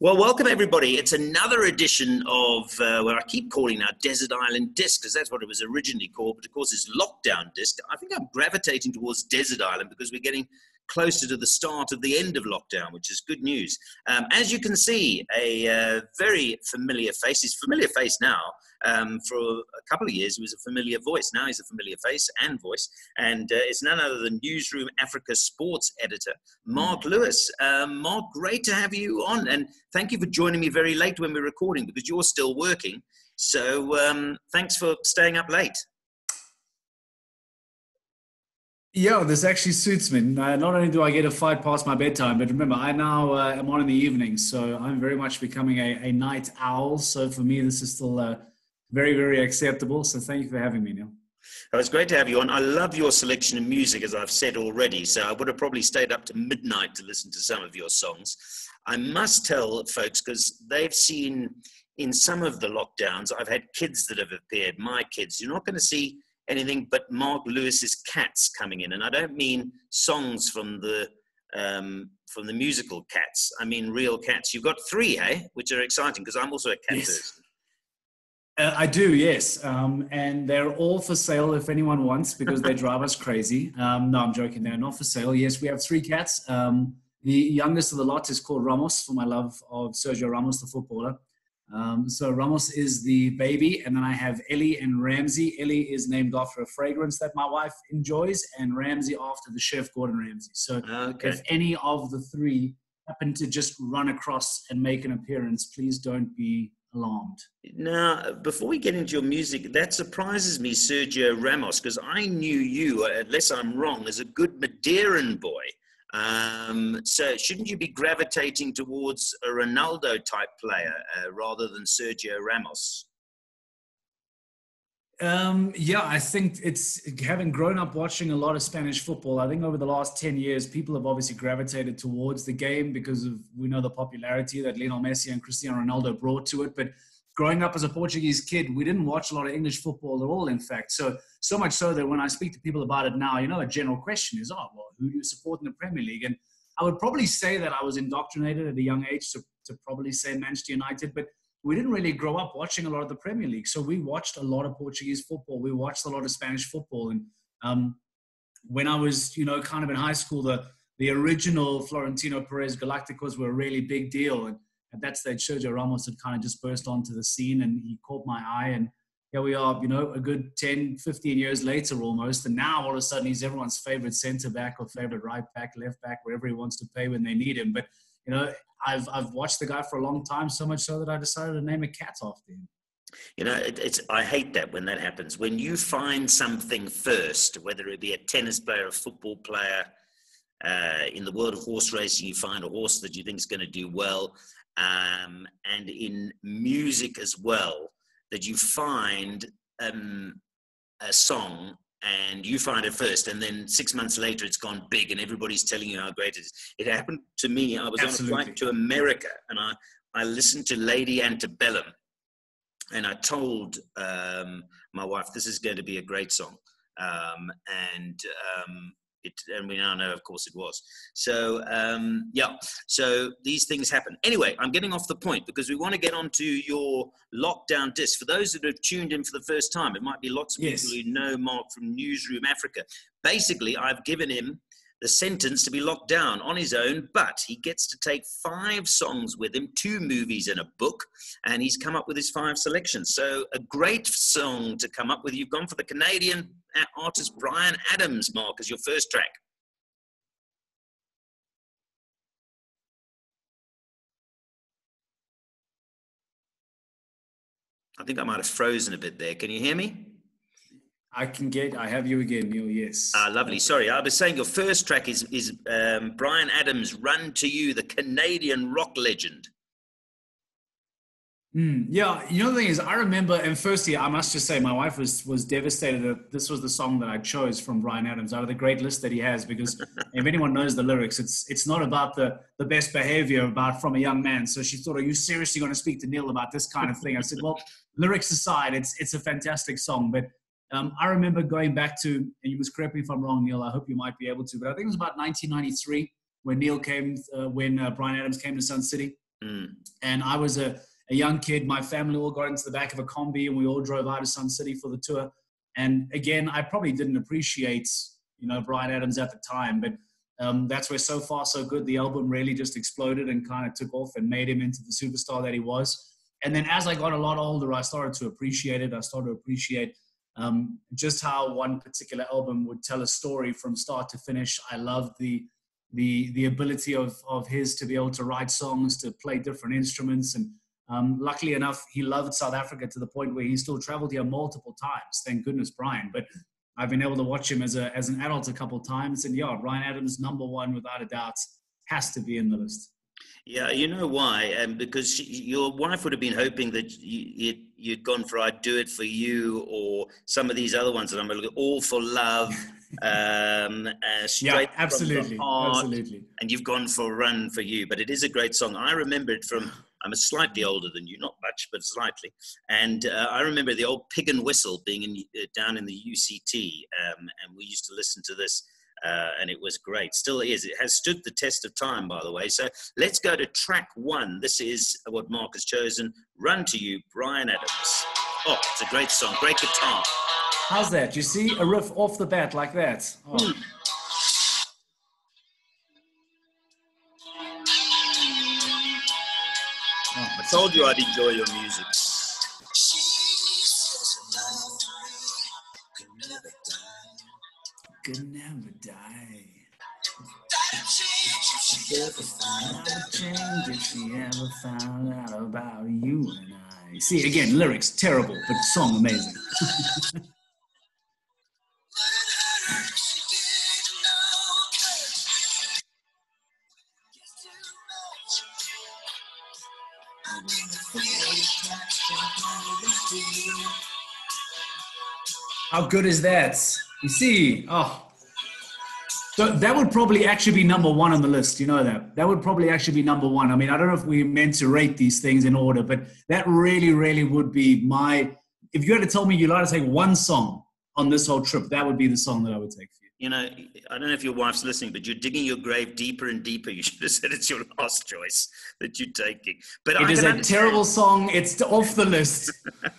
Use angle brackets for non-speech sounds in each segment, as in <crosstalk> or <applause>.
Well, welcome everybody. It's another edition of uh, where I keep calling now Desert Island Disc because that's what it was originally called, but of course it's Lockdown Disc. I think I'm gravitating towards Desert Island because we're getting closer to the start of the end of lockdown, which is good news. Um, as you can see, a uh, very familiar face. He's familiar face now. Um, for a couple of years, he was a familiar voice. Now he's a familiar face and voice. And uh, it's none other than Newzroom Afrika sports editor, Marc Lewis. Um, Marc, great to have you on. And thank you for joining me very late when we're recording because you're still working. So um, thanks for staying up late. Yeah, this actually suits me. Uh, not only do I get a fight past my bedtime, but remember, I now uh, am on in the evening, so I'm very much becoming a, a night owl. So for me, this is still uh, very, very acceptable. So thank you for having me, Neil. Oh, it's great to have you on. I love your selection of music, as I've said already. So I would have probably stayed up to midnight to listen to some of your songs. I must tell folks, because they've seen in some of the lockdowns, I've had kids that have appeared, my kids. You're not going to see anything but Marc Lewis's Cats coming in, and I don't mean songs from the um, from the musical Cats. I mean real cats. You've got three, eh? Which are exciting because I'm also a cat yes. person. Uh, I do, yes, um, and they're all for sale if anyone wants because they drive us crazy. Um, no, I'm joking. They're not for sale. Yes, we have three cats. Um, the youngest of the lot is called Ramos for my love of Sergio Ramos, the footballer. Um, so Ramos is the baby, and then I have Ellie and Ramsey. Ellie is named after a fragrance that my wife enjoys, and Ramsey after the chef Gordon Ramsay. So okay. if any of the three happen to just run across and make an appearance, please don't be alarmed. Now, before we get into your music, that surprises me, Sergio Ramos, because I knew you, unless I'm wrong, as a good Madeiran boy. Um, so shouldn't you be gravitating towards a Ronaldo type player uh, rather than Sergio Ramos? Um, yeah, I think it's having grown up watching a lot of Spanish football. I think over the last 10 years, people have obviously gravitated towards the game because of we know the popularity that Lionel Messi and Cristiano Ronaldo brought to it. But growing up as a Portuguese kid, we didn't watch a lot of English football at all, in fact. So, so much so that when I speak to people about it now, you know, a general question is, oh, well, who do you support in the Premier League? And I would probably say that I was indoctrinated at a young age to, to probably say Manchester United, but we didn't really grow up watching a lot of the Premier League. So we watched a lot of Portuguese football. We watched a lot of Spanish football. And um, when I was, you know, kind of in high school, the, the original Florentino Perez Galacticos were a really big deal. And at that stage, Sergio Ramos had kind of just burst onto the scene and he caught my eye. And here we are, you know, a good 10, 15 years later almost. And now all of a sudden he's everyone's favorite center back or favorite right back, left back, wherever he wants to play when they need him. But, you know, I've, I've watched the guy for a long time, so much so that I decided to name a cat after him. You know, it, it's I hate that when that happens. When you find something first, whether it be a tennis player, a football player, uh, in the world of horse racing, you find a horse that you think is going to do well, um, and in music as well, that you find um, a song and you find it first, and then six months later it's gone big, and everybody's telling you how great it is. It happened to me. I was Absolutely. on a flight to America, and I I listened to Lady Antebellum, and I told um, my wife this is going to be a great song, um, and um, it, and we now know, of course, it was. So um, yeah, so these things happen. Anyway, I'm getting off the point because we want to get onto your lockdown disc. For those that have tuned in for the first time, it might be lots of yes. people who know Marc from Newzroom Afrika. Basically, I've given him the sentence to be locked down on his own, but he gets to take five songs with him, two movies and a book, and he's come up with his five selections. So, a great song to come up with. You've gone for the Canadian artist Bryan Adams, Marc, as your first track. I think I might have frozen a bit there. Can you hear me? I can get. I have you again, Neil. Yes. Ah, lovely. Sorry, I was saying your first track is is um, Bryan Adams' "Run to You," the Canadian rock legend. Mm, yeah, you know the thing is, I remember, and firstly, I must just say, my wife was was devastated that this was the song that I chose from Bryan Adams out of the great list that he has. Because <laughs> if anyone knows the lyrics, it's it's not about the the best behavior about from a young man. So she thought, "Are you seriously going to speak to Neil about this kind of thing?" I said, "Well, <laughs> lyrics aside, it's it's a fantastic song, but." Um, I remember going back to, and you must correct me if I'm wrong, Neil. I hope you might be able to, but I think it was about 1993 when Neil came, uh, when uh, Bryan Adams came to Sun City. Mm. And I was a, a young kid. My family all got into the back of a combi and we all drove out of Sun City for the tour. And again, I probably didn't appreciate, you know, Bryan Adams at the time, but um, that's where So Far So Good, the album really just exploded and kind of took off and made him into the superstar that he was. And then as I got a lot older, I started to appreciate it. I started to appreciate um, just how one particular album would tell a story from start to finish. I loved the the the ability of of his to be able to write songs, to play different instruments, and um, luckily enough, he loved South Africa to the point where he still traveled here multiple times. Thank goodness, Bryan. But I've been able to watch him as a as an adult a couple times, and yeah, Bryan Adams, number one without a doubt, has to be in the list. Yeah, you know why? Um, because she, your wife would have been hoping that you, you, had gone for "I'd Do It for You" or some of these other ones that I'm looking at, "All for Love," <laughs> um, uh, yeah, absolutely, heart, absolutely. And you've gone for "Run for You," but it is a great song. I remember it from. I'm a slightly older than you, not much, but slightly. And uh, I remember the old Pig and Whistle being in, uh, down in the UCT, um, and we used to listen to this uh, and it was great. Still is. It has stood the test of time, by the way. So let's go to track one. This is what Marc has chosen. Run to You, Bryan Adams. Oh, it's a great song, great guitar. How's that? You see a riff off the bat like that? Oh. Mm. I told you I'd enjoy your music. Could never die. Change if she ever found out about you and I. See, again, lyrics terrible, but song amazing. How good is that? You see, oh, so that would probably actually be number one on the list. You know that that would probably actually be number one. I mean, I don't know if we meant to rate these things in order, but that really, really would be my. If you had to tell me you'd like to take one song on this whole trip, that would be the song that I would take you. Know, I don't know if your wife's listening, but you're digging your grave deeper and deeper. You <laughs> should have said it's your last choice that you're taking. But it I is a understand. terrible song. It's off the list. <laughs>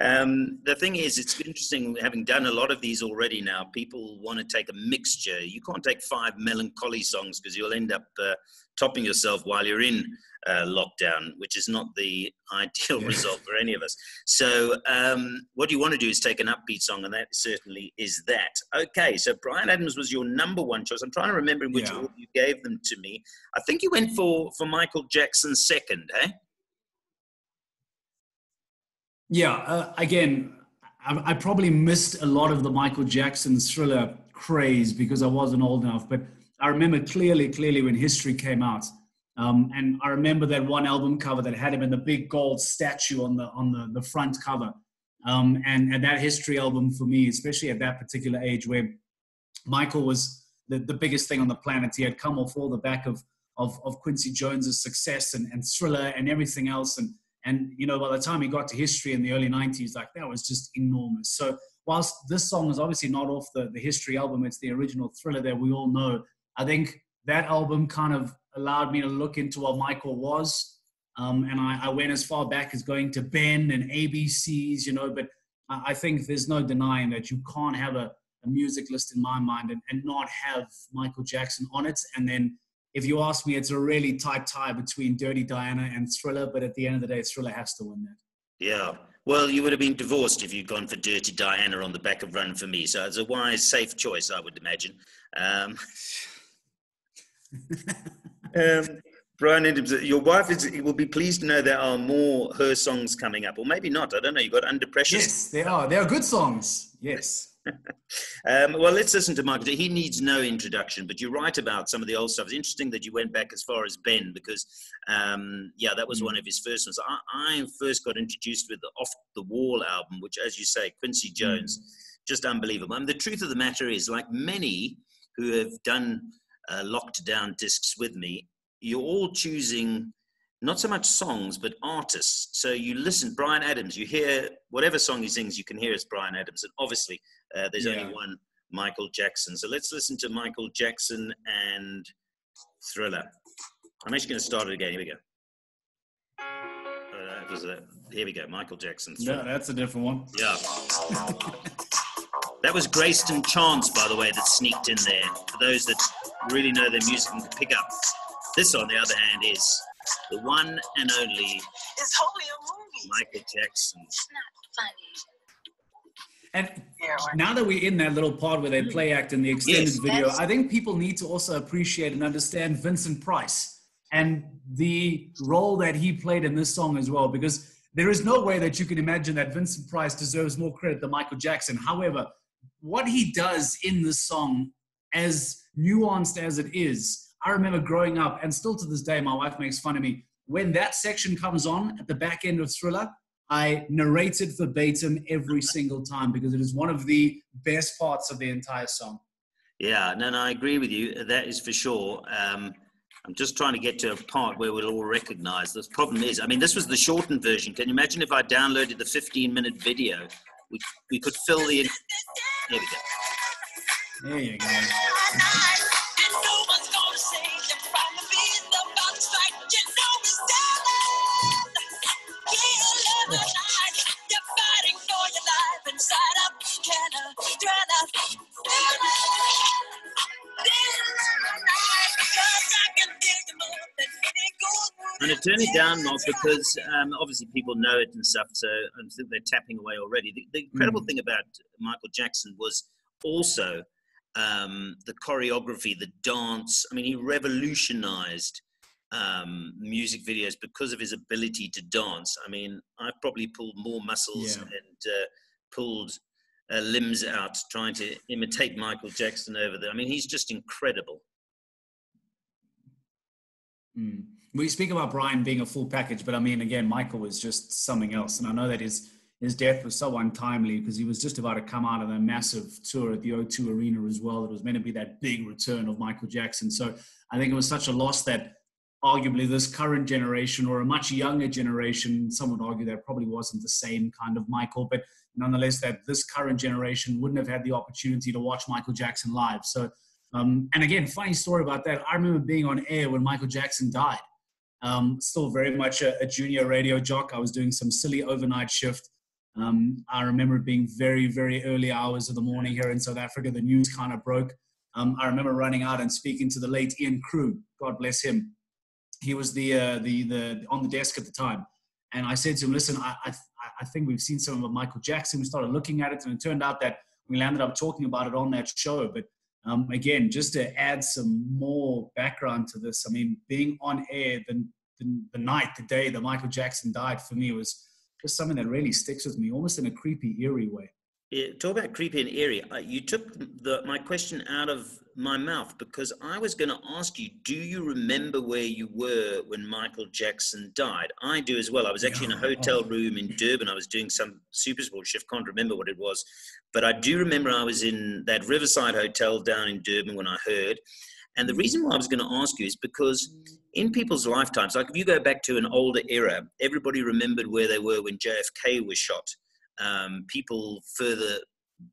Um, the thing is, it's interesting having done a lot of these already now. People want to take a mixture. You can't take five melancholy songs because you'll end up uh, topping yourself while you're in uh, lockdown, which is not the <laughs> ideal result for any of us. So, um, what you want to do is take an upbeat song, and that certainly is that. Okay, so Bryan Adams was your number one choice. I'm trying to remember in which yeah. order you gave them to me. I think you went for for Michael Jackson second, eh? Yeah, uh, again, I, I, probably missed a lot of the Michael Jackson thriller craze because I wasn't old enough. But I remember clearly, clearly when History came out. Um, and I remember that one album cover that had him in the big gold statue on the on the, the front cover. Um, and, and that History album for me, especially at that particular age where Michael was the, the biggest thing on the planet. He had come off all the back of, of, of Quincy Jones's success and, and thriller and everything else. And and, you know, by the time he got to history in the early 90s, like that was just enormous. So, whilst this song is obviously not off the, the history album, it's the original thriller that we all know. I think that album kind of allowed me to look into what Michael was. Um, and I, I, went as far back as going to Ben and ABCs, you know, but I, I think there's no denying that you can't have a, a music list in my mind and, and not have Michael Jackson on it. And then if you ask me, it's a really tight tie between Dirty Diana and Thriller, but at the end of the day, Thriller has to win that. Yeah. Well, you would have been divorced if you'd gone for Dirty Diana on the back of Run for Me. So it's a wise, safe choice, I would imagine. Um, <laughs> <laughs> um, Adams, your wife is, will be pleased to know there are more her songs coming up, or maybe not. I don't know. You got Under Pressure. Yes, they are. They are good songs. Yes. <laughs> um, well, let's listen to Mark. He needs no introduction, but you're right about some of the old stuff. It's interesting that you went back as far as Ben because, um, yeah, that was mm. one of his first ones. I, I, first got introduced with the Off the Wall album, which, as you say, Quincy mm. Jones, mm. just unbelievable. And the truth of the matter is, like many who have done uh, locked down discs with me, you're all choosing not so much songs, but artists. So you listen, Bryan Adams, you hear whatever song he sings, you can hear it's Bryan Adams. And obviously, uh, there's yeah. only one Michael Jackson. So let's listen to Michael Jackson and Thriller. I'm actually going to start it again. Here we go. that was. Here we go, Michael Jackson. No, that's a different one. Yeah. <laughs> that was Greyson Chance, by the way, that sneaked in there. For those that really know their music and can pick up. This, on the other hand, is the one and only It's wholly a movie. Michael Jackson. It's not funny. And now that we're in that little part where they play act in the extended Yes. video, I think people need to also appreciate and understand Vincent Price and the role that he played in this song as well, because there is no way that you can imagine that Vincent Price deserves more credit than Michael Jackson. However, what he does in this song, as nuanced as it is, I remember growing up, and still to this day, my wife makes fun of me. When that section comes on at the back end of Thriller, I narrate it verbatim every <laughs> single time because it is one of the best parts of the entire song. Yeah, no, no, I agree with you. That is for sure. Um, I'm just trying to get to a part where we'll all recognize. The problem is, I mean, this was the shortened version. Can you imagine if I downloaded the 15 minute video? We, we could fill the. There we go. There you go. Good I'm going to turn it down, because um, obviously people know it and stuff, so I think they're tapping away already. The, the incredible thing about Michael Jackson was also um, the choreography, the dance. I mean, he revolutionized um, music videos because of his ability to dance. I mean, I've probably pulled more muscles Yeah. and uh, pulled uh, limbs out trying to imitate Michael Jackson over there. I mean, he's just incredible. Mm. We speak about Bryan being a full package, but I mean, again, Michael was just something else. And I know that his his death was so untimely because he was just about to come out of a massive tour at the O2 Arena as well. It was meant to be that big return of Michael Jackson. So I think it was such a loss that arguably this current generation or a much younger generation, some would argue that probably wasn't the same kind of Michael, but nonetheless, that this current generation wouldn't have had the opportunity to watch Michael Jackson live. So, um, and again, funny story about that. I remember being on air when Michael Jackson died. Um, still very much a, a junior radio jock. I was doing some silly overnight shift. Um, I remember it being very, very early hours of the morning here in South Africa. The news kind of broke. Um, I remember running out and speaking to the late Ian Crew. God bless him. He was the uh, the the on the desk at the time, and I said to him, "Listen, I I, I think we've seen some of Michael Jackson. We started looking at it, and it turned out that we landed up talking about it on that show. But um, again, just to add some more background to this, I mean, being on air the, the, the night, the day that Michael Jackson died, for me was just something that really sticks with me, almost in a creepy, eerie way. Yeah, talk about creepy and eerie. Uh, You took the, my question out of my mouth because I was going to ask you, do you remember where you were when Michael Jackson died? I do as well. I was actually in a hotel room in Durban. I was doing some Super Sport shift. Can't remember what it was, but I do remember I was in that Riverside Hotel down in Durban when I heard. And the reason why I was going to ask you is because in people's lifetimes, like if you go back to an older era, everybody remembered where they were when JFK was shot. Um, people further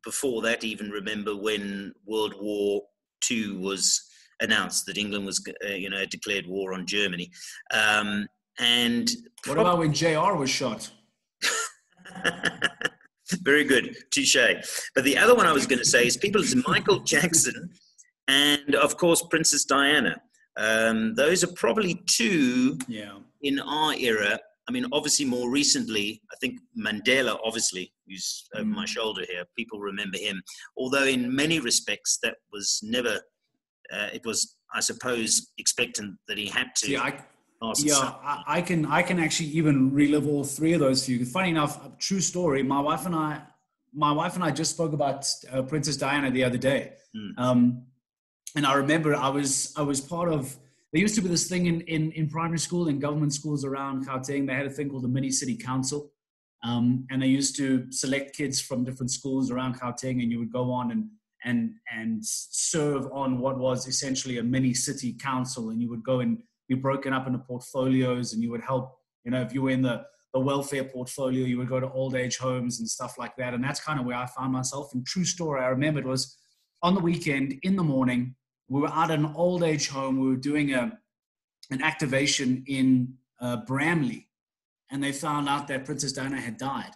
before that even remember when World War II was announced that England was, uh, you know, declared war on Germany. Um, and What about when JR was shot? <laughs> Very good, touche. But the other one I was going to say is people is Michael Jackson and, of course, Princess Diana. Um, those are probably two Yeah. in our era. I mean, obviously, more recently, I think Mandela, obviously, who's over my shoulder here, people remember him. Although, in many respects, that was never, uh, it was, I suppose, expectant that he had to See, I, yeah, I, I can I can actually even relive all three of those for you. Funny enough, true story. My wife and I, my wife and I just spoke about uh, Princess Diana the other day, Mm. um, and I remember I was I was part of. There used to be this thing in, in, in primary school and government schools around Gauteng. They had a thing called the mini city council, um, and they used to select kids from different schools around Gauteng, and you would go on and and and serve on what was essentially a mini city council, and you would go and be broken up into portfolios, and you would help. You know, if you were in the the welfare portfolio, you would go to old age homes and stuff like that, and that's kind of where I found myself. And true story, I remembered was on the weekend in the morning we were at an old age home. We were doing a an activation in uh, Bramley, and they found out that Princess Diana had died.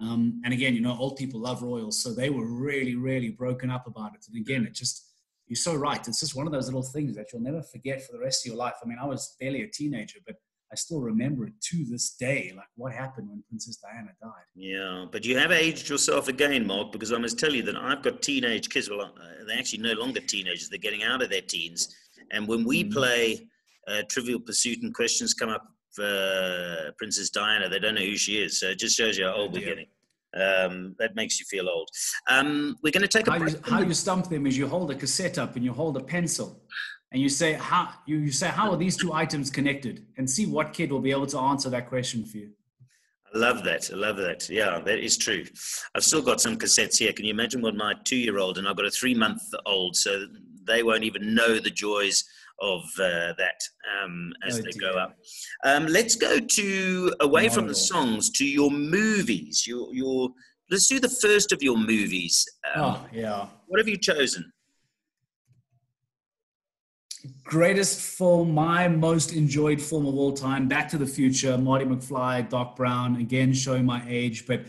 Um, and again, you know, old people love royals, so they were really, really broken up about it. And again, it just, you're so right. It's just one of those little things that you'll never forget for the rest of your life. I mean, I was barely a teenager, but I still remember it to this day, like what happened when Princess Diana died. Yeah, but you have aged yourself again, Marc, because I must tell you that I've got teenage kids. Well, uh, they're actually no longer teenagers; they're getting out of their teens. And when we Mhm. play uh, Trivial Pursuit and questions come up for Princess Diana, they don't know who she is. So it just shows you how old we're getting. Um, that makes you feel old. Um, we're going to take a How you, how you stump them is you hold a cassette up and you hold a pencil, and you say how you, you say how are these two items connected, and see what kid will be able to answer that question for you. I love that. I love that. Yeah, that is true. I've still got some cassettes here. Can you imagine what my two year old and I've got a three month old, so they won't even know the joys of uh, that um, as Oh, they dear. grow up. Um, let's go to away from the songs to your movies. Your, your let's do the first of your movies. Um, oh yeah. What have you chosen? Greatest film, my most enjoyed film of all time, Back to the Future, Marty McFly, Doc Brown, again showing my age, but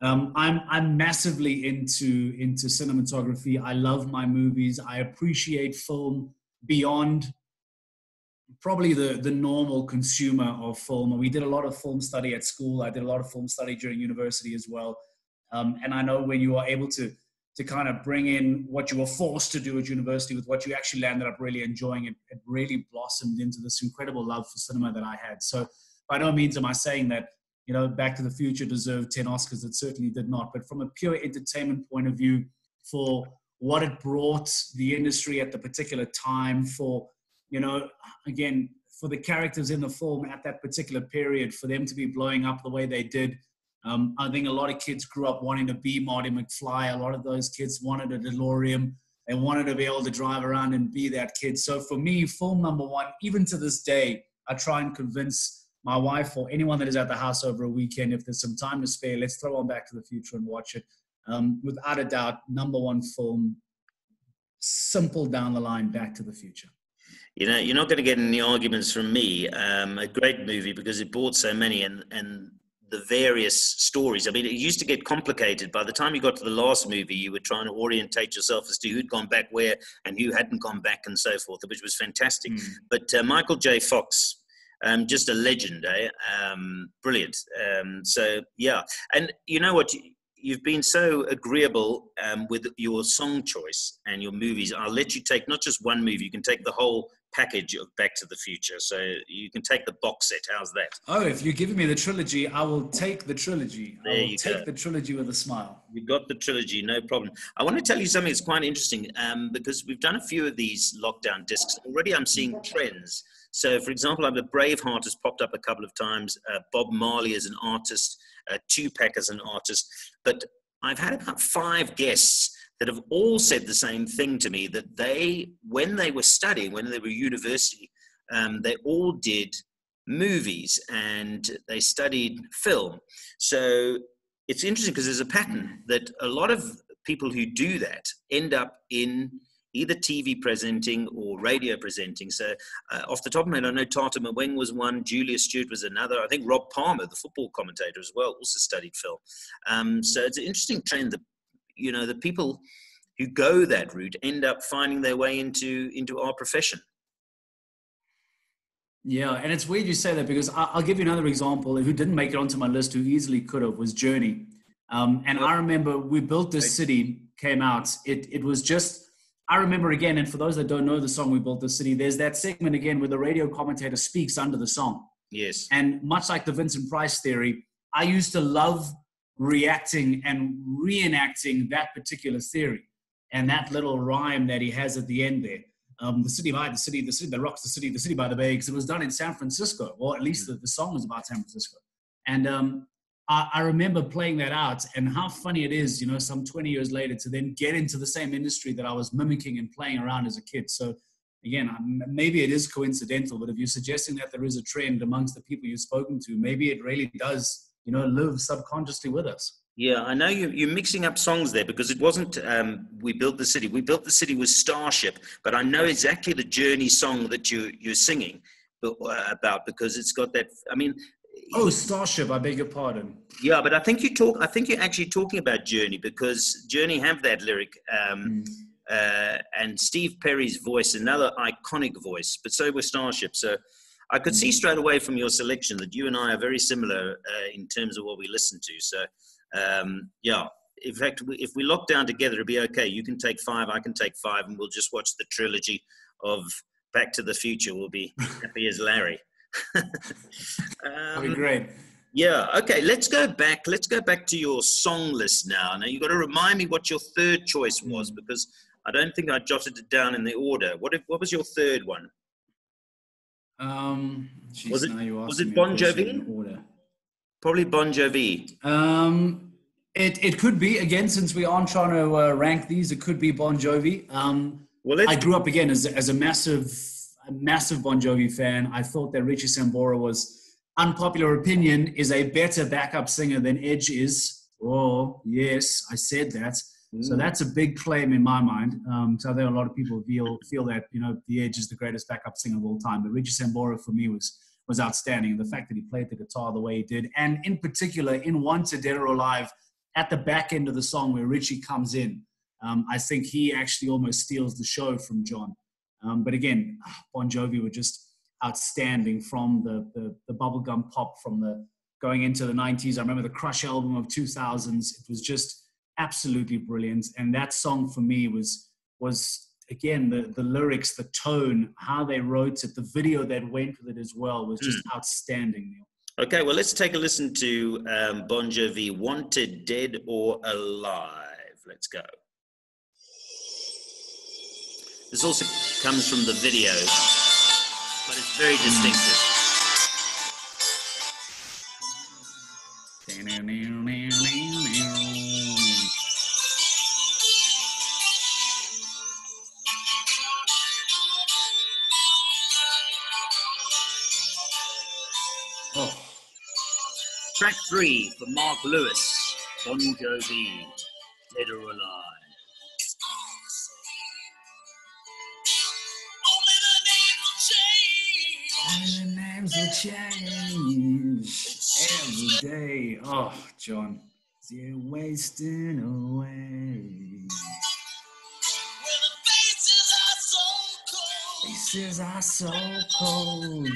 um, I'm I'm massively into into cinematography. I love my movies. I appreciate film beyond probably the the normal consumer of film. We did a lot of film study at school. I did a lot of film study during university as well. Um, and I know when you are able to to kind of bring in what you were forced to do at university with what you actually landed up really enjoying. It, it really blossomed into this incredible love for cinema that I had. So by no means am I saying that, you know, Back to the Future deserved 10 Oscars. It certainly did not. But from a pure entertainment point of view, for what it brought the industry at the particular time, for, you know, again, for the characters in the film at that particular period, for them to be blowing up the way they did, um, I think a lot of kids grew up wanting to be Marty McFly. A lot of those kids wanted a DeLorean. They wanted to be able to drive around and be that kid. So for me, film number one, even to this day, I try and convince my wife or anyone that is at the house over a weekend, if there's some time to spare, let's throw on Back to the Future and watch it. Um, without a doubt, number one film, simple down the line, Back to the Future. You know, you're not going to get any arguments from me. Um, a great movie because it brought so many and and the various stories. I mean, it used to get complicated. By the time you got to the last movie, you were trying to orientate yourself as to who'd gone back where and who hadn't gone back and so forth, which was fantastic. Mm. But uh, Michael J. Fox, um, just a legend, eh? Um, brilliant. Um, so yeah, and you know what? You've been so agreeable um, with your song choice and your movies. I'll let you take not just one movie; you can take the whole package of Back to the Future. So you can take the box set. How's that? Oh, if you're giving me the trilogy, I will take the trilogy. I There will you take go. the trilogy with a smile. We've got the trilogy, no problem. I want to tell you something that's quite interesting um, because we've done a few of these lockdown discs. Already I'm seeing trends. So, for example, I've Braveheart has popped up a couple of times, uh, Bob Marley as an artist, uh, Tupac as an artist. But I've had about five guests that have all said the same thing to me that they, when they were studying, when they were university, um, they all did movies and they studied film. So it's interesting because there's a pattern that a lot of people who do that end up in either TV presenting or radio presenting. So, uh, off the top of my head, I know Tata Mweng was one, Julia Stewart was another. I think Rob Palmer, the football commentator as well, also studied film. Um, so, it's an interesting trend that, you know, the people who go that route end up finding their way into, into our profession. Yeah, and it's weird you say that because I'll give you another example. Who didn't make it onto my list, who easily could have, was Journey. Um, and I remember we built this city, came out. It it was just. I remember again, and for those that don't know the song "We Built the City," there's that segment again where the radio commentator speaks under the song. Yes. And much like the Vincent Price theory, I used to love reacting and reenacting that particular theory and that little rhyme that he has at the end there. Um, the city by the city, the city that rocks the city, the city by the bay, because it was done in San Francisco, or at least the, the song was about San Francisco. And um, I, I remember playing that out and how funny it is, you know, some 20 years later to then get into the same industry that I was mimicking and playing around as a kid. So again, I'm- maybe it is coincidental, but if you're suggesting that there is a trend amongst the people you've spoken to, maybe it really does, you know, live subconsciously with us. Yeah, I know you, you're mixing up songs there because it wasn't um, We Built the City. We Built the City was Starship, but I know exactly the Journey song that you, you're singing uh, about because it's got that. I mean, Oh, Starship. I beg your pardon. Yeah, but I think you talk. I think you're actually talking about Journey because Journey have that lyric, um, Mm. uh, and Steve Perry's voice, another iconic voice. But so was Starship. So I could see straight away from your selection that you and I are very similar uh, in terms of what we listen to. So um, yeah, in fact, we- if we lock down together, it'll be okay. You can take five, I can take five, and we'll just watch the trilogy of Back to the Future. We'll be <laughs> happy as Larry. <laughs> That'd be um, great. yeah. Okay. Let's go back. Let's go back to your song list now. Now you've got to remind me what your third choice was Mm. because I don't think I jotted it down in the order. What if, What was your third one? Um, geez, Was it- was it Bon Jovi? Probably Bon Jovi. Um, it, it could be again since we aren't trying to uh, rank these. It could be Bon Jovi. Um, Well. I grew up again as, as a massive, a massive Bon Jovi fan. I thought that Richie Sambora was, unpopular opinion, is a better backup singer than Edge is. Oh, yes, I said that. So that's a big claim in my mind. Um, so I think a lot of people feel feel that you know the Edge is the greatest backup singer of all time. But Richie Sambora for me was was outstanding. And the fact that he played the guitar the way he did, and in particular in Wanted Dead or Alive, at the back end of the song where Richie comes in, um, I think he actually almost steals the show from John. Um, but again, Bon Jovi were just outstanding from the, the the bubblegum pop from the going into the 90s. I remember the Crush album of 2000s. It was just absolutely brilliant. And that song for me was was again the the lyrics, the tone, how they wrote it, the video that went with it as well was just outstanding. Neil. Okay. Well, let's take a listen to um, Bon Jovi, "Wanted Dead or Alive." Let's go. This also comes from the video, but it's very distinctive. Oh, three for Marc Lewis, Bon Jovi, Dead or Alive. Only the names will change. the names will change every day. Oh, John, you're wasting away. Faces are so cold. Faces are so cold.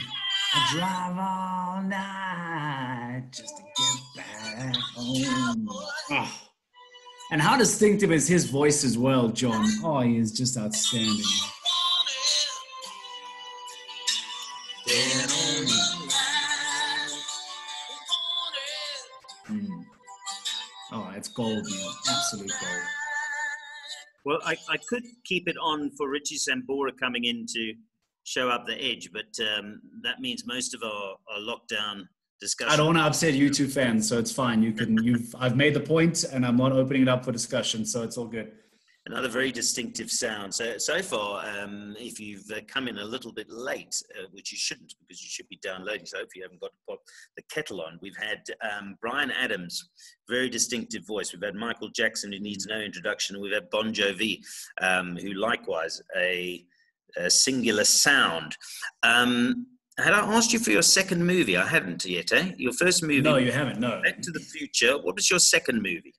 I drive all night just to get Ah. And how distinctive is his voice as well, John? Oh, he is just outstanding. Mm. Oh, it's gold. Absolute gold. Well, I, I could keep it on for Richie Sambora coming in to show up the edge, but um, that means most of our, our lockdown discussion. I don't want to upset you two fans, so it's fine. You can. You've. I've made the point, and I'm not opening it up for discussion, so it's all good. Another very distinctive sound. So, so far, um, if you've uh, come in a little bit late, uh, which you shouldn't because you should be downloading, so hopefully you haven't got to pop the kettle on. We've had um, Bryan Adams, very distinctive voice. We've had Michael Jackson, who needs no introduction. We've had Bon Jovi, um, who likewise a, a singular sound. Um, had I asked you for your second movie? I hadn't yet, eh? Your first movie, No, you haven't. No. Back to the Future. What was your second movie?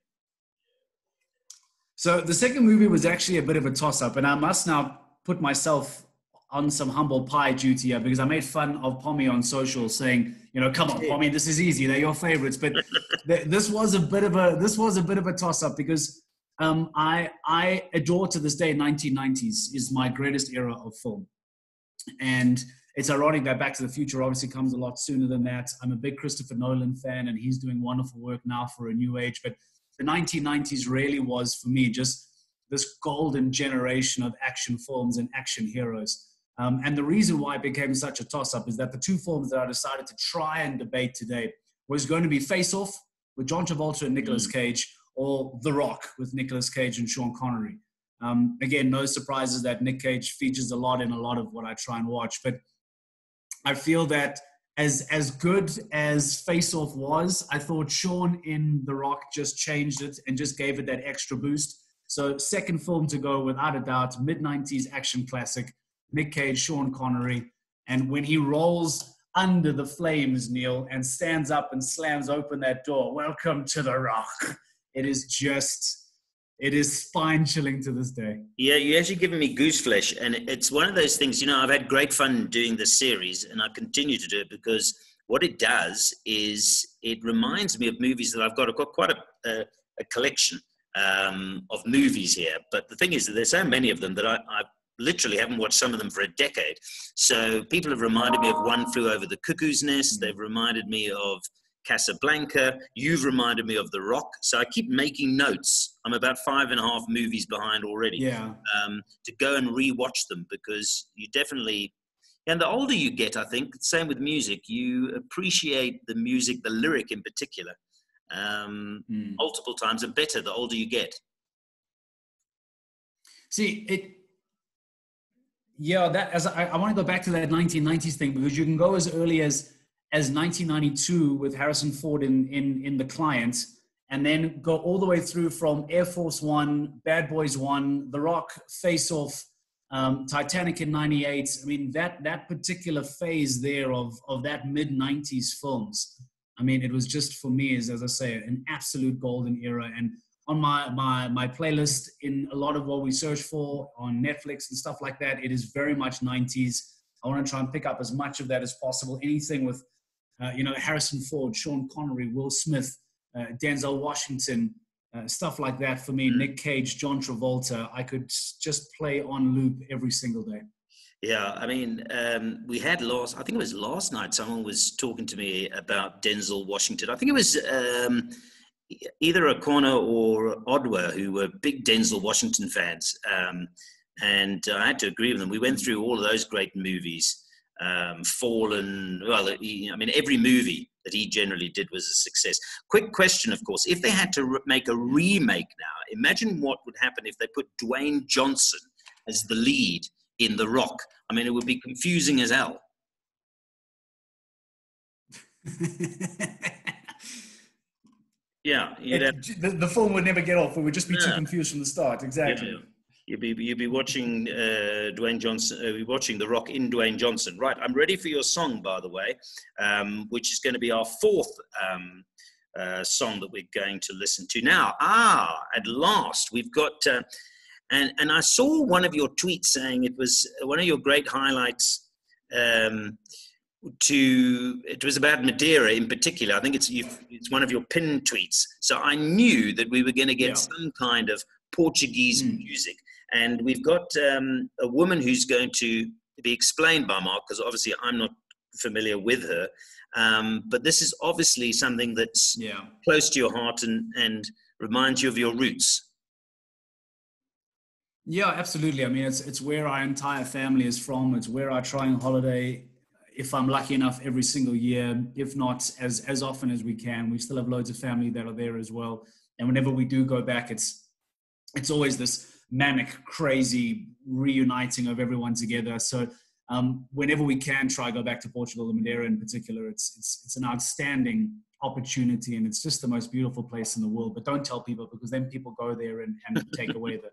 So the second movie was actually a bit of a toss-up, and I must now put myself on some humble pie duty here because I made fun of Pommy on social, saying, you know, come on, Pommy, this is easy. They're your favorites. But <laughs> th- this was a bit of a this was a bit of a toss-up because um, I I adore to this day 1990s is my greatest era of film, and it's ironic that Back to the Future obviously comes a lot sooner than that. I'm a big Christopher Nolan fan, and he's doing wonderful work now for a new age, but the 1990s really was for me just this golden generation of action films and action heroes. Um, and the reason why it became such a toss up is that the two films that I decided to try and debate today was going to be Face Off with John Travolta and Nicolas Cage, or The Rock with Nicolas Cage and Sean Connery. Um, again, no surprises that Nick Cage features a lot in a lot of what I try and watch, but I feel that as as good as Face Off was, I thought Sean in The Rock just changed it and just gave it that extra boost. So second film to go without a doubt, mid '90s action classic, Nick Cage, Sean Connery, and when he rolls under the flames, Neil, and stands up and slams open that door. Welcome to the rock. It is just, it is spine chilling to this day. Yeah, you're actually giving me goose flesh. And it's one of those things, you know, I've had great fun doing this series and I continue to do it because what it does is it reminds me of movies that I've got. I've got quite a, a, a collection um, of movies here. But the thing is that there's so many of them that I, I literally haven't watched some of them for a decade. So people have reminded me of One Flew Over the Cuckoo's Nest. They've reminded me of Casablanca. You've reminded me of The Rock. So I keep making notes. I'm about five and a half movies behind already. Yeah. Um, to go and rewatch them because you definitely. And the older you get, I think, same with music, you appreciate the music, the lyric in particular, um, Mm. multiple times and better the older you get. See, it. Yeah, that as I, I want to go back to that 1990s thing because you can go as early as as 1992 with Harrison Ford in in in the client, and then go all the way through from Air Force One, Bad Boys One, The Rock, Face Off, um, Titanic in '98. I mean that that particular phase there of of that mid '90s films. I mean, it was just for me as as I say an absolute golden era and on my my my playlist in a lot of what we search for on Netflix and stuff like that. It is very much 90s. I want to try and pick up as much of that as possible. Anything with uh, you know Harrison Ford, Sean Connery, Will Smith, uh, Denzel Washington, uh, stuff like that for me. Nick Cage, John Travolta. I could just play on loop every single day. Yeah, I mean, um, we had last. I think it was last night. Someone was talking to me about Denzel Washington. I think it was um, either O'Connor or Odwa, who were big Denzel Washington fans, um, and I had to agree with them. We went through all of those great movies. Um, Fallen. Well, he, I mean, every movie that he generally did was a success. Quick question, of course: If they had to re- make a remake now, imagine what would happen if they put Dwayne Johnson as the lead in The Rock. I mean, it would be confusing as hell. <laughs> Yeah, have, the, the film would never get off. We would just be too confused from the start. Exactly. yeah, you'd be you'd be watching uh, Dwayne Johnson, uh, be watching The Rock in Dwayne Johnson. Right, I'm ready for your song, by the way, um, which is going to be our fourth um, uh, song that we're going to listen to now. Ah, at last, we've got. Uh, and and I saw one of your tweets saying it was one of your great highlights. Um, to it was about Madeira in particular. I think it's it's one of your pin tweets. So I knew that we were going to get Yeah. some kind of Portuguese Mm. music, and we've got um, a woman who's going to be explained by Marc because obviously I'm not familiar with her. Um, but this is obviously something that's Yeah. close to your heart and and reminds you of your roots. Yeah, absolutely. I mean, it's it's where our entire family is from. It's where I try and holiday, if I'm lucky enough, every single year. If not, as as often as we can. We still have loads of family that are there as well. And whenever we do go back, it's it's always this manic, crazy reuniting of everyone together. So um, whenever we can try go back to Portugal and Madeira in particular, it's it's it's an outstanding opportunity and it's just the most beautiful place in the world. But don't tell people because then people go there and, and <laughs> take away the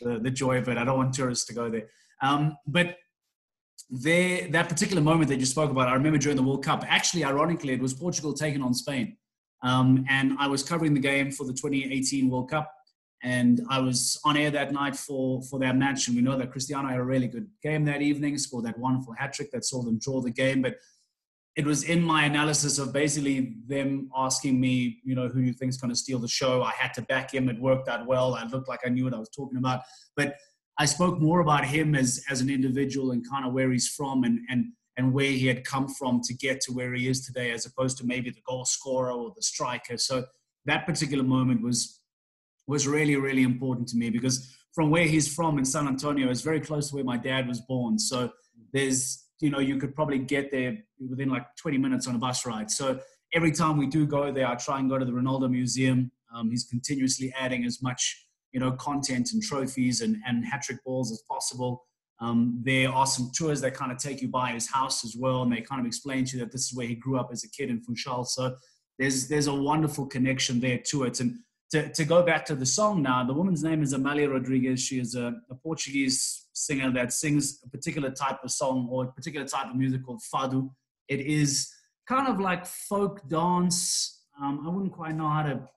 the, the joy of it. I don't want tourists to go there. Um, but there, that particular moment that you spoke about, I remember during the World Cup. Actually, ironically, it was Portugal taking on Spain, um, and I was covering the game for the 2018 World Cup, and I was on air that night for for that match. And we know that Cristiano had a really good game that evening, scored that wonderful hat trick that saw them draw the game, but. It was in my analysis of basically them asking me, you know, who do you think's going to steal the show? I had to back him. It worked out well. I looked like I knew what I was talking about. But I spoke more about him as as an individual and kind of where he's from and and and where he had come from to get to where he is today, as opposed to maybe the goal scorer or the striker. So that particular moment was was really really important to me because from where he's from in San Antonio is very close to where my dad was born. So there's you know you could probably get there within like 20 minutes on a bus ride. So every time we do go there, I try and go to the Ronaldo Museum. Um, he's continuously adding as much you know, content and trophies and, and hat trick balls as possible. Um, there are some tours that kind of take you by his house as well, and they kind of explain to you that this is where he grew up as a kid in Funchal. So there's there's a wonderful connection there to it. And to, to go back to the song now, the woman's name is Amalia Rodrigues. She is a, a Portuguese singer that sings a particular type of song or a particular type of music called fado, It is kind of like folk dance. Um, I wouldn't quite know how to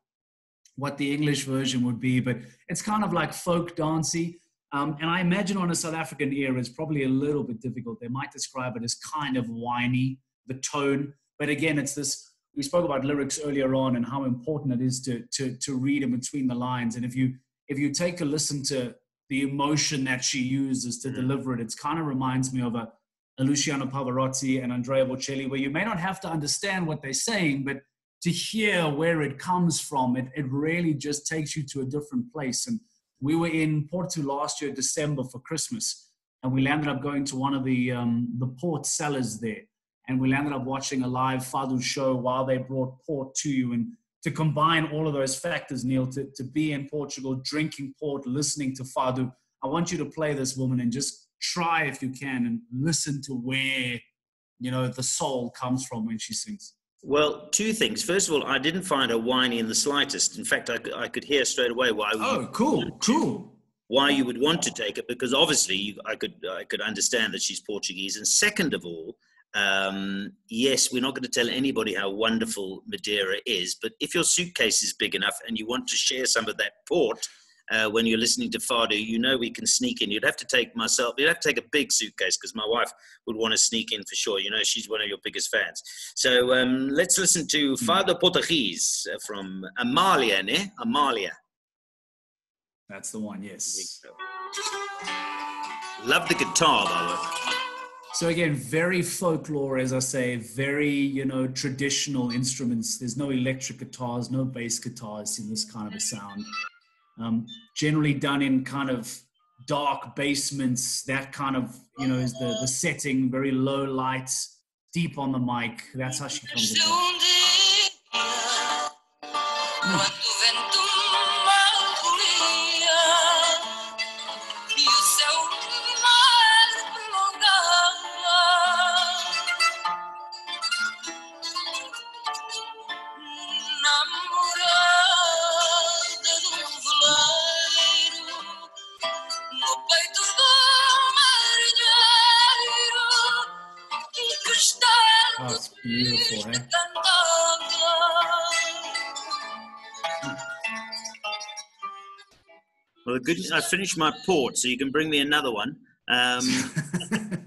what the English version would be, but it's kind of like folk dancey. Um, and I imagine on a South African ear, it's probably a little bit difficult. They might describe it as kind of whiny, the tone. But again, it's this. We spoke about lyrics earlier on and how important it is to to to read in between the lines. And if you if you take a listen to the emotion that she uses to mm. deliver it, it kind of reminds me of a, a Luciano Pavarotti and Andrea Bocelli, where you may not have to understand what they're saying, but to hear where it comes from, it, it really just takes you to a different place. And we were in Porto last year, December, for Christmas, and we landed up going to one of the um, the port cellars there, and we landed up watching a live Fado show while they brought port to you. And to combine all of those factors, Neil, to, to be in Portugal, drinking port, listening to Fado, I want you to play this woman and just try if you can and listen to where you know the soul comes from when she sings. Well, two things. First of all, I didn't find her whiny in the slightest. In fact, I, I could hear straight away why. Oh, cool, cool. Why you would want to take it because obviously you, I could I could understand that she's Portuguese, and second of all, um, yes, we're not going to tell anybody how wonderful Madeira is, but if your suitcase is big enough and you want to share some of that port, uh, when you're listening to Fado, you know we can sneak in. You'd have to take myself, you'd have to take a big suitcase because my wife would want to sneak in for sure. You know, she's one of your biggest fans. So um, let's listen to hmm. Fado Portuguese uh, from Amalia, ne? Amalia. That's the one, yes. Love the guitar, by the way. So again, very folklore, as I say, very you know traditional instruments. There's no electric guitars, no bass guitars in this kind of a sound um, generally done in kind of dark basements. That kind of you know is the the setting, very low lights, deep on the mic. That's how she comes. Mm. good. I finished my port, so you can bring me another one. Um, <laughs>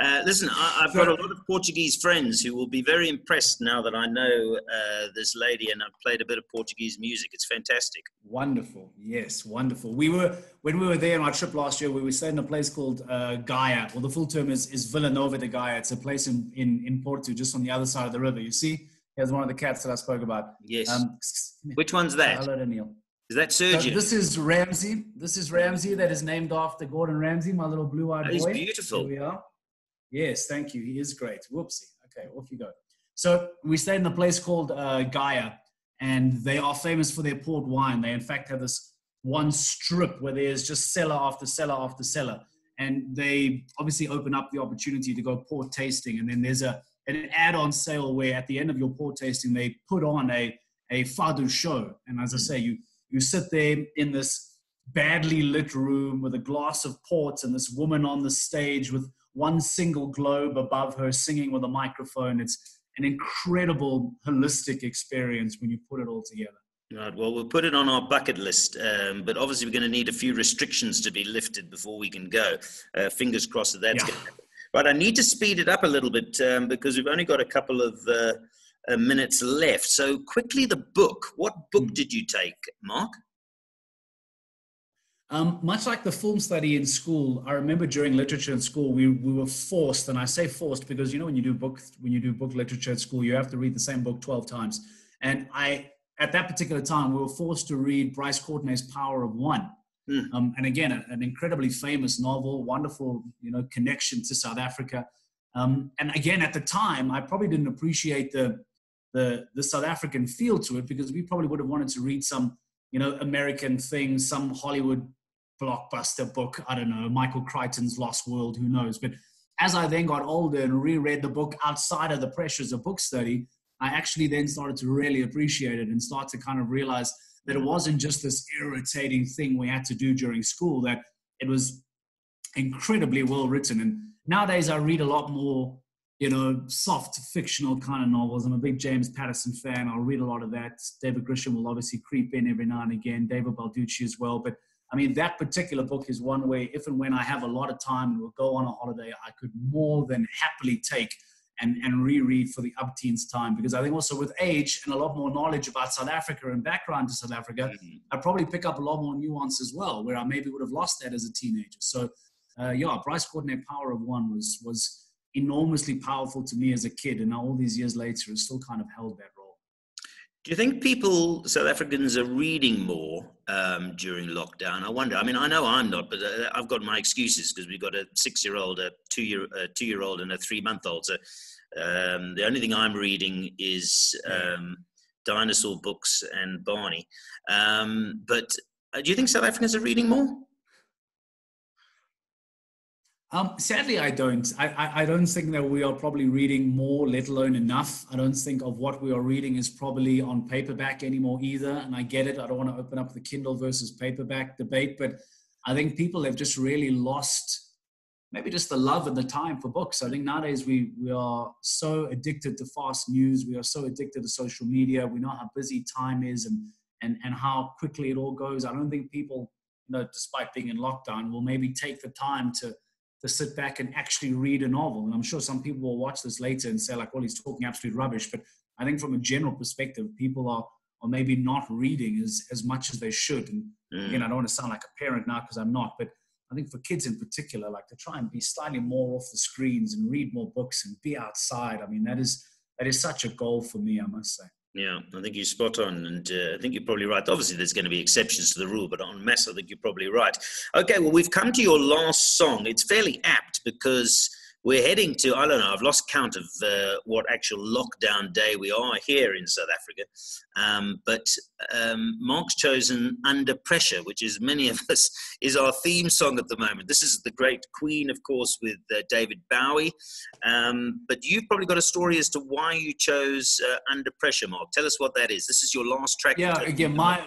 uh, listen, I, have got a lot of Portuguese friends who will be very impressed now that I know uh, this lady and I've played a bit of Portuguese music. It's fantastic. Wonderful. Yes, wonderful. We were when we were there on our trip last year. We were staying in a place called uh, Gaia. Well, the full term is, is Vila Nova de Gaia. It's a place in, in in Porto, just on the other side of the river. You see, here's one of the cats that I spoke about. Yes. Um, Which one's that? Hello, Daniel. Is that Sergio? So this is Ramsey. This is Ramsey that is named after Gordon Ramsay, my little blue-eyed boy. He's beautiful. Here we are. Yes, thank you. He is great. Whoopsie. Okay, off you go. So we stayed in a place called uh, Gaia, and they are famous for their port wine. They in fact have this one strip where there's just cellar after cellar after cellar, and they obviously open up the opportunity to go port tasting. And then there's a an add-on sale where at the end of your port tasting they put on a a fado show, and as I say, you you sit there in this badly lit room with a glass of port and this woman on the stage with one single globe above her singing with a microphone. It's an incredible holistic experience when you put it all together. Right. Well, we'll put it on our bucket list, um, but obviously we're going to need a few restrictions to be lifted before we can go. Uh, fingers crossed that that's yeah. going to happen. But I need to speed it up a little bit um, because we've only got a couple of uh, uh, minutes left. So, quickly, the book. What book mm. did you take, Marc? Um, much like the film study in school, I remember during literature in school, we, we were forced, and I say forced because you know when you do book when you do book literature at school, you have to read the same book twelve times. And I, at that particular time, we were forced to read Bryce Courtenay's Power of One. Mm. Um, and again, a, an incredibly famous novel, wonderful, you know, connection to South Africa. Um, and again, at the time, I probably didn't appreciate the the the South African feel to it because we probably would have wanted to read some you know American thing, some Hollywood blockbuster book. I don't know Michael Crichton's Lost World. Who knows? But as I then got older and reread the book outside of the pressures of book study, I actually then started to really appreciate it and start to kind of realize that it wasn't just this irritating thing we had to do during school. That it was incredibly well written. And nowadays I read a lot more you know, soft fictional kind of novels. I'm a big James Patterson fan. I'll read a lot of that. David Grisham will obviously creep in every now and again. David Baldacci as well. But I mean, that particular book is one way, if and when I have a lot of time and will go on a holiday, I could more than happily take and, and reread for the upteens time. Because I think also with age and a lot more knowledge about South Africa and background to South Africa, mm-hmm. I probably pick up a lot more nuance as well, where I maybe would have lost that as a teenager. So, uh, yeah, Bryce Courtenay Power of One was was enormously powerful to me as a kid, and now all these years later, has still kind of held that role. Do you think people, South Africans, are reading more um, during lockdown? I wonder. I mean, I know I'm not, but uh, I've got my excuses because we've got a six-year-old, a two-year, a two-year-old, and a three-month-old. So um, the only thing I'm reading is um, dinosaur books and Barney. Um, but uh, do you think South Africans are reading more? Um, sadly, I don't. I, I, I, don't think that we are probably reading more, let alone enough. I don't think of what we are reading is probably on paperback anymore either. And I get it. I don't want to open up the Kindle versus paperback debate, but I think people have just really lost maybe just the love and the time for books. I think nowadays we we are so addicted to fast news. We are so addicted to social media. We know how busy time is and and and how quickly it all goes. I don't think people, you know, despite being in lockdown, will maybe take the time to to sit back and actually read a novel. And I'm sure some people will watch this later and say, like, well, he's talking absolute rubbish. But I think from a general perspective, people are, are maybe not reading as, as much as they should. And mm. again, I don't want to sound like a parent now because I'm not, but I think for kids in particular, like to try and be slightly more off the screens and read more books and be outside. I mean, that is that is such a goal for me, I must say. Yeah, I think you're spot on, and uh, I think you're probably right. Obviously, there's going to be exceptions to the rule, but on mass, I think you're probably right. Okay, well, we've come to your last song. It's fairly apt because we're heading to, I don't know, I've lost count of uh, what actual lockdown day we are here in South Africa. Um, but um, Marc's chosen Under Pressure, which is many of us, is our theme song at the moment. This is the great Queen, of course, with uh, David Bowie. Um, but you've probably got a story as to why you chose uh, Under Pressure, Mark. Tell us what that is. This is your last track. Yeah, again, my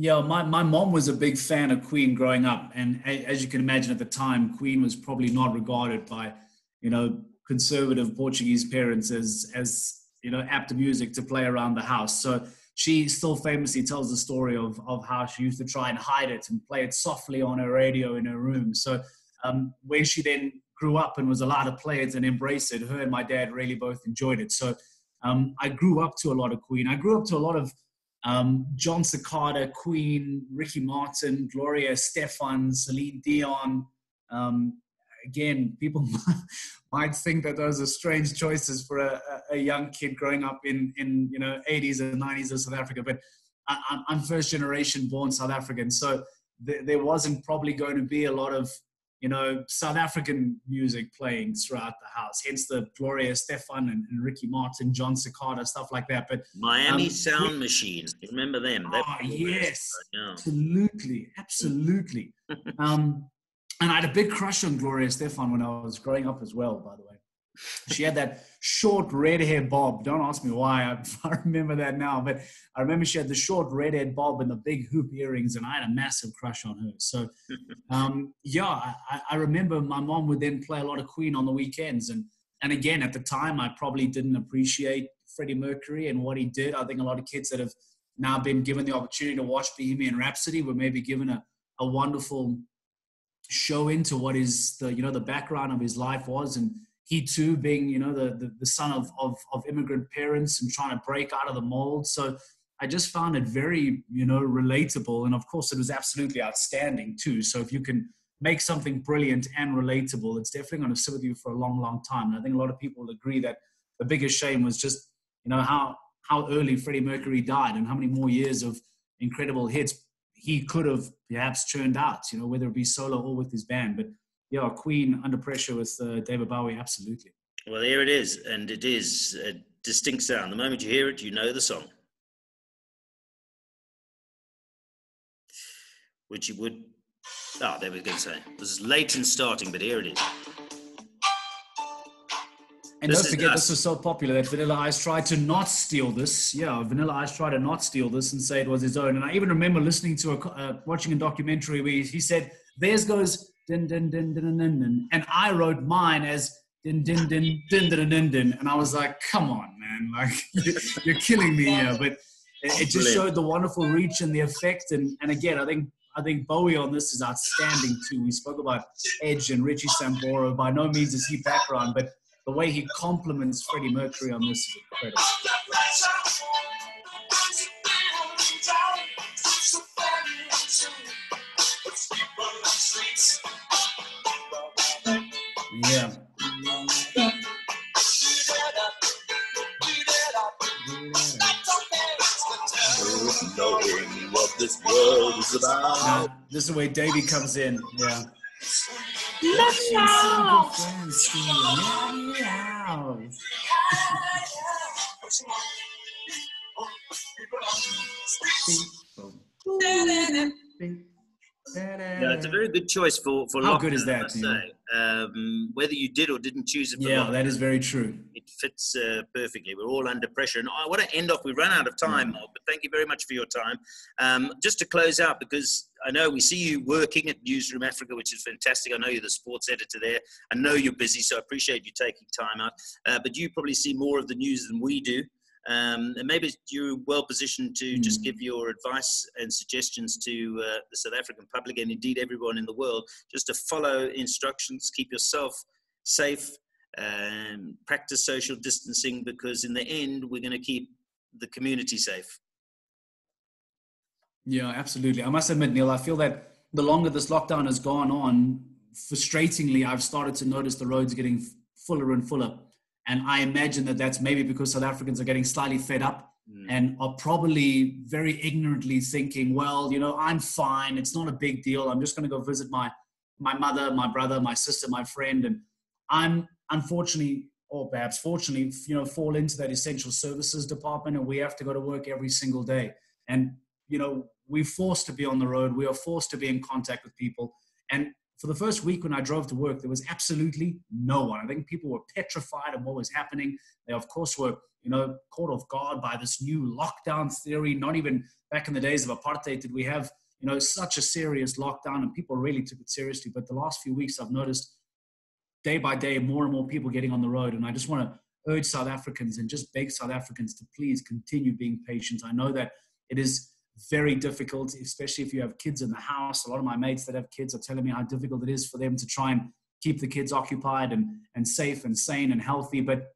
yeah, my, my mom was a big fan of Queen growing up. And as you can imagine at the time, Queen was probably not regarded by, you know, conservative Portuguese parents as, as you know, apt music to play around the house. So she still famously tells the story of, of how she used to try and hide it and play it softly on her radio in her room. So um, when she then grew up and was allowed to play it and embrace it, her and my dad really both enjoyed it. So um, I grew up to a lot of Queen. I grew up to a lot of um, Jon Secada, Queen, Ricky Martin, Gloria Estefan, Celine Dion. Um, again, people <laughs> might think that those are strange choices for a, a, young kid growing up in, in you know 80s and 90s of South Africa. But I, am first generation born South African, so th- there wasn't probably going to be a lot of you know, South African music playing throughout the house. Hence the Gloria Estefan and, and Ricky Martin, Jon Secada, stuff like that. But Miami um, Sound Machine, remember them? Oh yes, absolutely, absolutely. <laughs> um, and I had a big crush on Gloria Estefan when I was growing up as well. By the way, she had that short red hair bob. Don't ask me why. I, <laughs> I, remember that now, but I remember she had the short red hair bob and the big hoop earrings, and I had a massive crush on her. So, <laughs> um, yeah, I, I, remember my mom would then play a lot of Queen on the weekends, and and again at the time I probably didn't appreciate Freddie Mercury and what he did. I think a lot of kids that have now been given the opportunity to watch Bohemian Rhapsody were maybe given a, a wonderful show into what is the you know the background of his life was and he too being you know the, the, the son of, of, of immigrant parents and trying to break out of the mold. So i just found it very you know relatable. And of course it was absolutely outstanding too. So if you can make something brilliant and relatable it's definitely going to sit with you for a long long time. And i think a lot of people will agree that the biggest shame was just you know how how early freddie mercury died and how many more years of incredible hits he could have perhaps churned out you know whether it be solo or with his band. But yeah, Queen under pressure with uh, David Bowie, absolutely. Well, here it is, and it is a distinct sound. The moment you hear it, you know the song. Which you would. Ah, oh, there we go. Say it was late in starting, but here it is. And this don't forget, this was so popular that Vanilla Ice tried to not steal this. Yeah, Vanilla Ice tried to not steal this and say it was his own. And I even remember listening to a, uh, watching a documentary where he said, "Theirs goes din din din din din din, and I wrote mine as din din din din din din din, and I was like, come on, man, like you're killing me here, but. It, it just showed the wonderful reach and the effect, and, and again, I think I think Bowie on this is outstanding too. We spoke about Edge and Richie Sambora. By no means is he background, but the way he compliments Freddie Mercury on this is incredible. Knowing what this world is about. Now, this is where Davey comes in. Yeah. Yeah, it's a very good choice for for How lockdown, good is that, I must Neil? say. Um, whether you did or didn't choose it, Yeah, that is very true. it fits uh, perfectly. We're all under pressure, and I want to end off. We run out of time, Marc, but thank you very much for your time. Um, just to close out, because I know we see you working at Newzroom Afrika, which is fantastic. I know you're the sports editor there. I know you're busy, so I appreciate you taking time out. Uh, but you probably see more of the news than we do. Um, and maybe you're well positioned to just Mm. give your advice and suggestions to uh, the South African public and indeed everyone in the world, just to follow instructions, keep yourself safe, um, practice social distancing, because in the end, we're going to keep the community safe. Yeah, absolutely. I must admit, Neil, I feel that the longer this lockdown has gone on, frustratingly, I've started to notice the roads getting fuller and fuller. And I imagine that that's maybe because South Africans are getting slightly fed up Mm. and are probably very ignorantly thinking, well, you know, I'm fine. It's not a big deal. I'm just going to go visit my my mother, my brother, my sister, my friend, and I'm unfortunately, or perhaps fortunately, you know, fall into that essential services department, and we have to go to work every single day. And you know, we're forced to be on the road. We are forced to be in contact with people. And for the first week when I drove to work, there was absolutely no one. I think people were petrified of what was happening. They, of course, were you know caught off guard by this new lockdown theory. Not even back in the days of apartheid did we have you know such a serious lockdown, and people really took it seriously. But the last few weeks, I've noticed day by day more and more people getting on the road, and I just want to urge South Africans and just beg South Africans to please continue being patient. I know that it is very difficult, especially if you have kids in the house. A lot of my mates that have kids are telling me how difficult it is for them to try and keep the kids occupied and, and safe and sane and healthy. But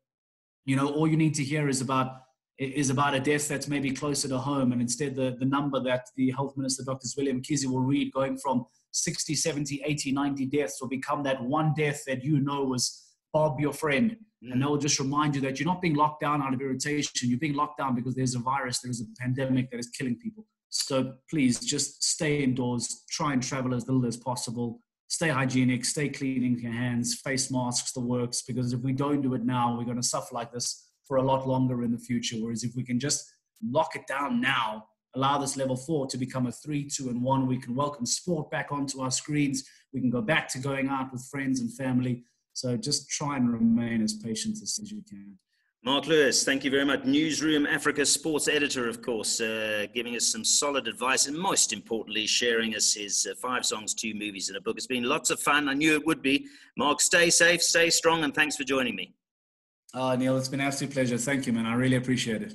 you know, all you need to hear is about is about a death that's maybe closer to home, and instead the, the number that the health minister, Dr. Zweli Mkhize, will read going from 60, 70, 80, 90 deaths will become that one death that you know was Bob, your friend. And mm. they'll just remind you that you're not being locked down out of irritation. You're being locked down because there's a virus, there is a pandemic that is killing people. So please just stay indoors, try and travel as little as possible. Stay hygienic, stay cleaning your hands, face masks, the works, because if we don't do it now, we're going to suffer like this for a lot longer in the future. Whereas if we can just lock it down now, allow this level four to become a three, two, and one, we can welcome sport back onto our screens. We can go back to going out with friends and family. So just try and remain as patient as, you can. Marc Lewis, thank you very much. Newzroom Afrika sports editor, of course, uh, giving us some solid advice and most importantly, sharing us his uh, five songs, two movies, and a book. It's been lots of fun. I knew it would be. Marc, stay safe, stay strong, and thanks for joining me. Uh, Neil, it's been an absolute pleasure. Thank you, man. I really appreciate it.